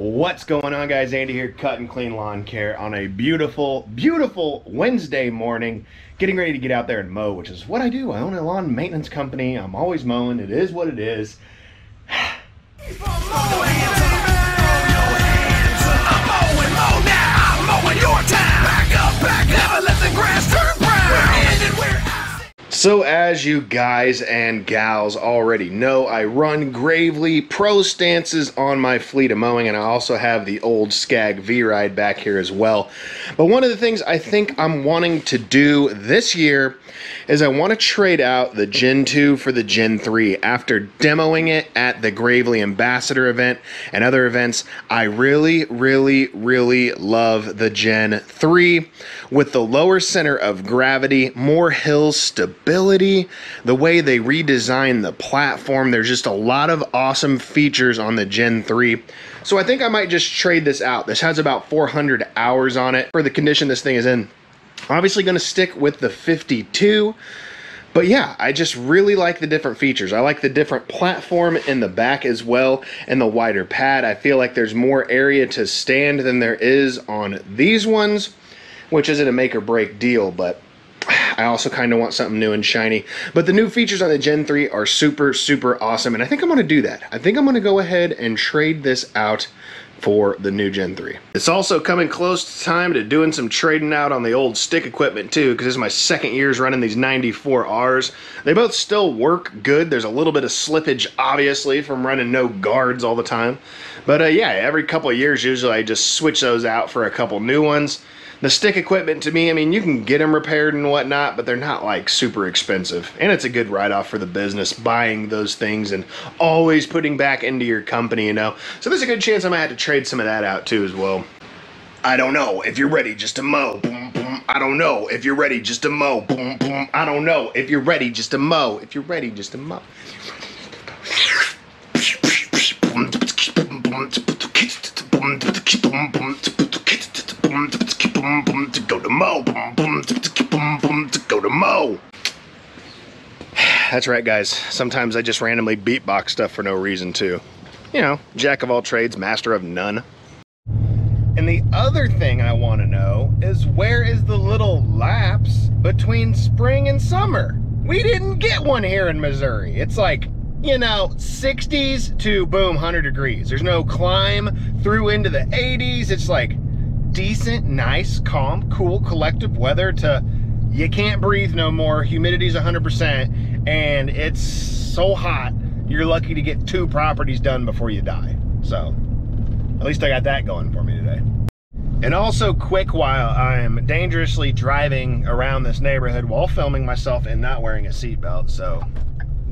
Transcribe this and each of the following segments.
What's going on guys? Andy here, Cut and Clean Lawn Care on a beautiful, beautiful Wednesday morning. Getting ready to get out there and mow, which is what I do. I own a lawn maintenance company. I'm always mowing. It is what it is. So as you guys and gals already know, I run Gravely Pro stances on my fleet of mowing, and I also have the old Skag V-Ride back here as well. But one of the things I think I'm wanting to do this year is I want to trade out the Gen 2 for the Gen 3. After demoing it at the Gravely Ambassador event and other events, I really, really, really love the Gen 3 with the lower center of gravity, more hill stability, the way they redesigned the platform. There's just a lot of awesome features on the Gen 3. So I think I might just trade this out. This has about 400 hours on it for the condition this thing is in. Obviously going to stick with the 52. But yeah, I just really like the different features. I like the different platform in the back as well and the wider pad. I feel like there's more area to stand than there is on these ones, which isn't a make or break deal, but I also kind of want something new and shiny. But the new features on the Gen 3 are super, super awesome, and I think I'm going to do that. I think I'm going to go ahead and trade this out for the new Gen 3. It's also coming close to time to doing some trading out on the old stick equipment too, because this is my second years running these 94Rs. They both still work good. There's a little bit of slippage, obviously, from running no guards all the time. But uh, yeah, every couple years, usually I just switch those out for a couple new ones. The stick equipment to me, I mean, you can get them repaired and whatnot, but they're not like super expensive. And it's a good write off for the business buying those things and always putting back into your company, you know. So there's a good chance I might have to trade some of that out too as well. I don't know if you're ready just to mow. Boom, boom. I don't know if you're ready just to mow. Boom, boom. I don't know if you're ready just to mow. If you're ready just to mow. To go to Mo. to go to Mo. That's right, guys. Sometimes I just randomly beatbox stuff for no reason, too. You know, jack of all trades, master of none. And the other thing I want to know is where is the little lapse between spring and summer? We didn't get one here in Missouri. It's like, you know, 60s to boom, 100 degrees. There's no climb through into the 80s. It's like decent, nice, calm, cool, collective weather to you can't breathe no more, humidity's 100%, and it's so hot, you're lucky to get two properties done before you die. So, at least I got that going for me today. And also quick while I'm dangerously driving around this neighborhood while filming myself and not wearing a seatbelt, so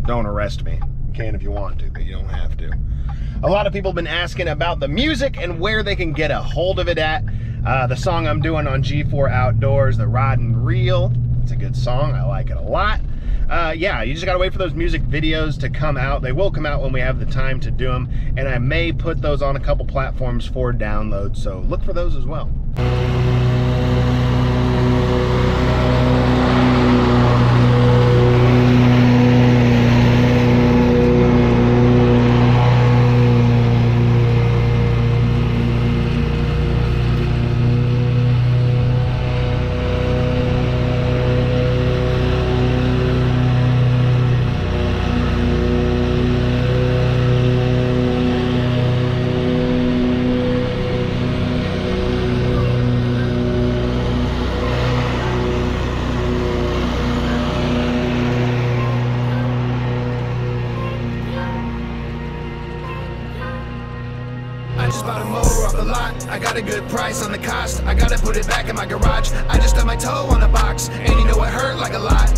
don't arrest me. You can if you want to, but you don't have to. A lot of people have been asking about the music and where they can get a hold of it at. Uh, the song I'm doing on G4 Outdoors, the Rod and Reel. It's a good song. I like it a lot. Uh, yeah, you just gotta wait for those music videos to come out. They will come out when we have the time to do them, and I may put those on a couple platforms for download, so look for those as well. I got a good price on the cost. I gotta put it back in my garage. I just stubbed my toe on the box, and you know it hurt like a lot.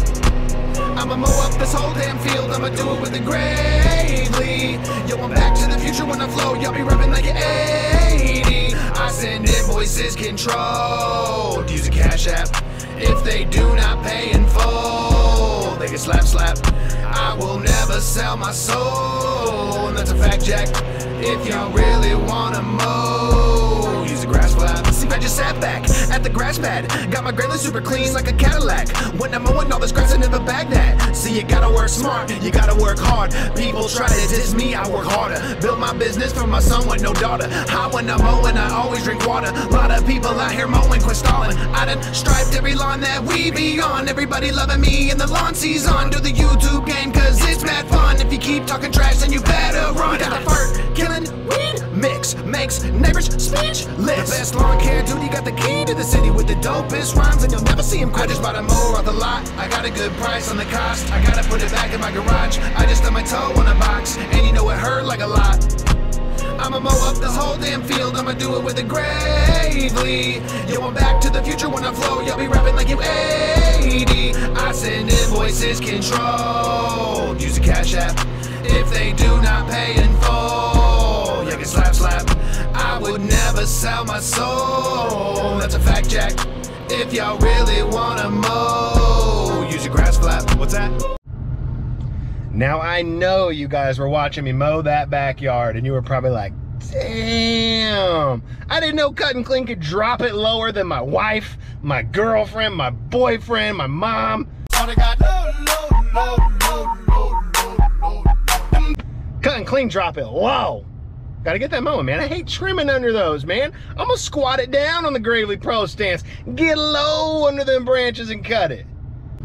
I'ma mow up this whole damn field. I'ma do it with the gravely. Yo, I'm back to the future when I flow. Y'all be rapping like an 80. I send invoices controlled. Use a cash app. If they do not pay in full, they get slap slap. I will never sell my soul, and that's a fact, Jack. If y'all really wanna mow, use a grass flap. I just sat back at the grass pad. Got my gravel super clean like a Cadillac. When I'm mowing all this grass, I never bag that. See, you gotta work smart, you gotta work hard. People try to diss me, I work harder. Build my business for my son with no daughter. High when I'm mowing, I always drink water. Lot of people out here mowing, quit stalling. I done striped every lawn that we be on. Everybody loving me in the lawn season. Do the YouTube game, cause it's mad fun. If you keep talking trash, then you better run. Got the fart, killing weed mix, makes neighbors speechless. The best lawn care dude, he got the key to the city with the dopest rhymes, and you'll never see him quit. I just bought a mower off the lot. I got a good price on the cost. I gotta put it back in my garage. I just stubbed my toe on a box, and you know it hurt like a lot. I'ma mow up this whole damn field, I'ma do it with a gravely. Yo, I'm back to the future when I flow, y'all be rapping like you 80. I send invoices controlled, use a cash app. If they do not pay in full, you can slap slap. Would never sell my soul, that's a fact, Jack. If y'all really wanna mow, use your grass flap. What's that? Now I know you guys were watching me mow that backyard and you were probably like, damn, I didn't know Cut and Clean could drop it lower than my wife, my girlfriend, my boyfriend, my mom. Cut and Clean drop it low. Gotta get that mowing, man. I hate trimming under those, man. I'm gonna squat it down on the Gravely Pro stance. Get low under them branches and cut it.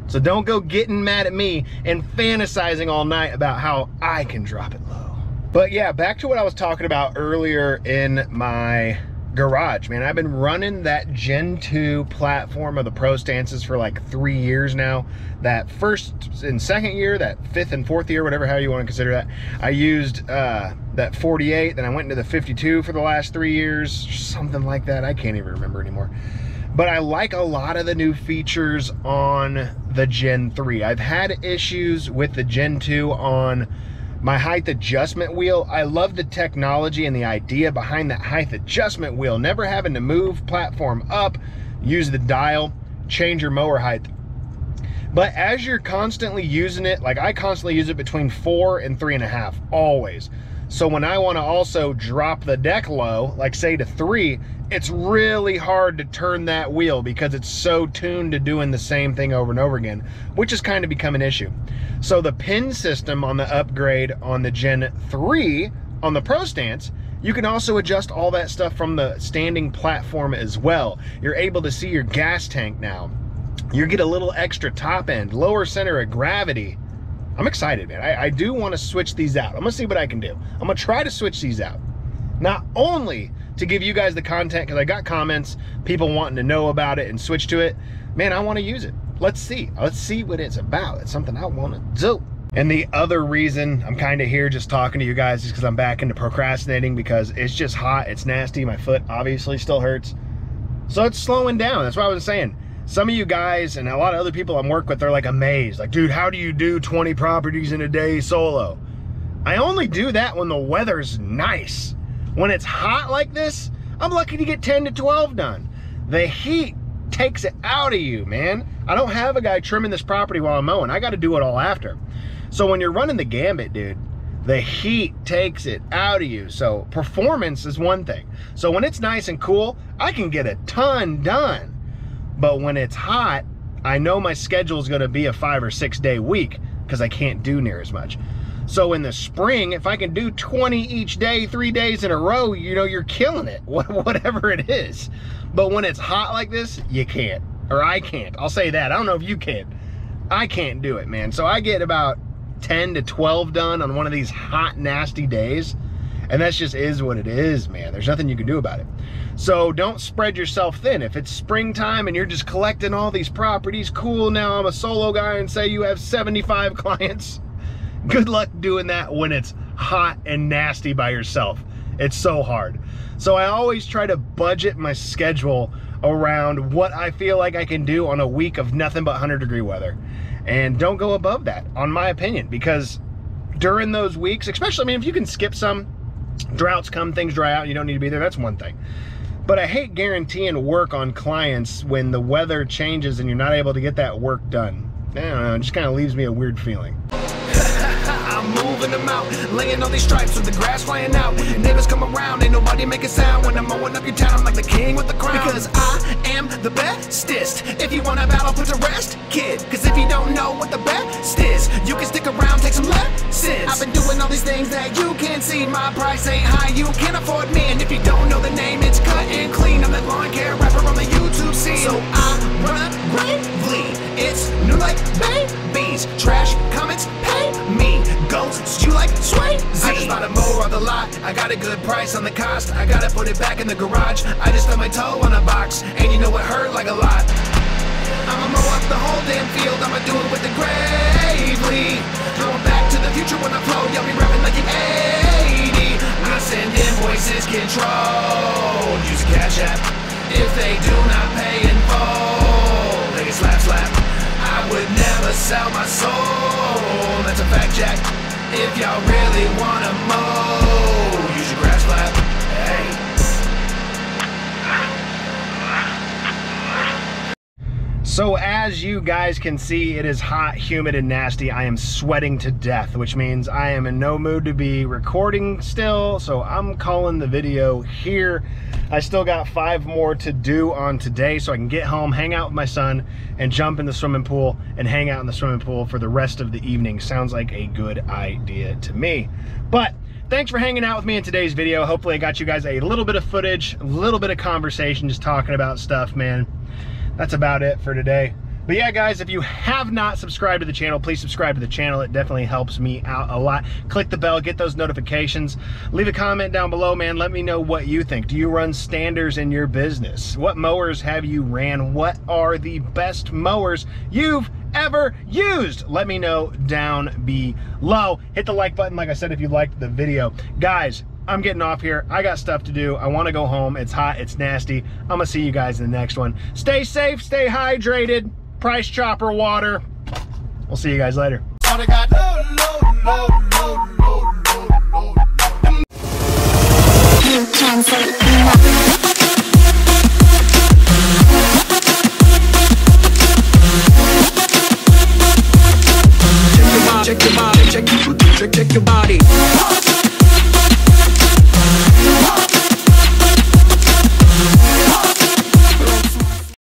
So don't go getting mad at me and fantasizing all night about how I can drop it low. But yeah, back to what I was talking about earlier in my garage, man. I've been running that Gen 2 platform of the Pro Stances for like three years now. That first and second year, that fifth and fourth year, whatever how you want to consider that, I used uh, that 48, then I went into the 52 for the last three years, something like that. I can't even remember anymore but I like a lot of the new features on the Gen 3. I've had issues with the Gen 2 on my height adjustment wheel. I love the technology and the idea behind that height adjustment wheel, never having to move platform up, use the dial, change your mower height. But as you're constantly using it, like I constantly use it between four and three and a half, always. So when I wanna also drop the deck low, like say to three, it's really hard to turn that wheel because it's so tuned to doing the same thing over and over again, which has kind of become an issue. So the pin system on the upgrade on the Gen 3 on the Pro Stance, you can also adjust all that stuff from the standing platform as well. You're able to see your gas tank now. You get a little extra top end, lower center of gravity. I'm excited, man. I, I do want to switch these out. I'm gonna see what I can do. I'm gonna try to switch these out. Not only to give you guys the content because I got comments, people wanting to know about it and switch to it. Man, I want to use it. Let's see. Let's see what it's about. It's something I want to do. And the other reason I'm kind of here just talking to you guys is because I'm back into procrastinating because it's just hot. It's nasty. My foot obviously still hurts. So it's slowing down. That's what I was saying. Some of you guys and a lot of other people I'm work with, they're like amazed. Like, dude, how do you do 20 properties in a day solo? I only do that when the weather's nice. When it's hot like this, I'm lucky to get 10 to 12 done. The heat takes it out of you, man. I don't have a guy trimming this property while I'm mowing. I got to do it all after. So when you're running the gambit, dude, the heat takes it out of you. So performance is one thing. So when it's nice and cool, I can get a ton done. But when it's hot, I know my schedule is going to be a five or six day week because I can't do near as much. So in the spring, if I can do 20 each day, three days in a row, you know, you're killing it, whatever it is. But when it's hot like this, you can't, or I can't. I'll say that. I don't know if you can. I can't do it, man. So I get about 10 to 12 done on one of these hot, nasty days. And that's just is what it is, man. There's nothing you can do about it. So don't spread yourself thin. If it's springtime and you're just collecting all these properties, cool, now I'm a solo guy and say you have 75 clients good luck doing that when it's hot and nasty by yourself. It's so hard. So I always try to budget my schedule around what I feel like I can do on a week of nothing but 100 degree weather. And don't go above that, on my opinion, because during those weeks, especially, I mean, if you can skip some, droughts come, things dry out, you don't need to be there, that's one thing. But I hate guaranteeing work on clients when the weather changes and you're not able to get that work done. I don't know, it just kind of leaves me a weird feeling. I'm moving them out, laying all these stripes with the grass flying out. Neighbors come around, ain't nobody making sound when I'm blowing up your town, I'm like the king with the crown. Because I am the bestest. If you wanna battle, put to rest, kid. Cause if you don't know what the best is, you can stick around, take some lessons. I've been doing all these things that you can't see. My price ain't high, you can't afford me. And if you don't know the name, price on the cost. I gotta put it back in the garage. I just stubbed my toe on a box, and you know it hurt like a lot. I'ma mow up the whole damn field. I'ma do it with the gravely. Going back to the future when I flow. Y'all be rapping like an 80. I send invoices controlled. Use a cash app. If they do not pay in full, they get slap slap. I would never sell my soul. That's a fact, Jack. If y'all really wanna mow, use your grass flap. Hey. So as you guys can see, it is hot, humid, and nasty. I am sweating to death, which means I am in no mood to be recording still, so I'm calling the video here. I still got five more to do on today, so I can get home, hang out with my son, and jump in the swimming pool and hang out in the swimming pool for the rest of the evening. Sounds like a good idea to me. But thanks for hanging out with me in today's video. Hopefully I got you guys a little bit of footage, a little bit of conversation, just talking about stuff, man that's about it for today. But yeah, guys, if you have not subscribed to the channel, please subscribe to the channel. It definitely helps me out a lot. Click the bell, get those notifications. Leave a comment down below, man. Let me know what you think. Do you run standers in your business? What mowers have you ran? What are the best mowers you've ever used? Let me know down below. Hit the like button, like I said, if you liked the video. Guys, I'm getting off here. I got stuff to do. I want to go home. It's hot. It's nasty. I'm going to see you guys in the next one. Stay safe. Stay hydrated. Price chopper water. We'll see you guys later.